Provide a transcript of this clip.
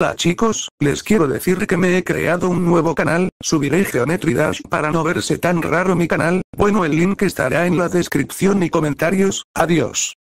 Hola chicos, les quiero decir que me he creado un nuevo canal, subiré Geometry Dash para no verse tan raro mi canal, bueno el link estará en la descripción y comentarios, adiós.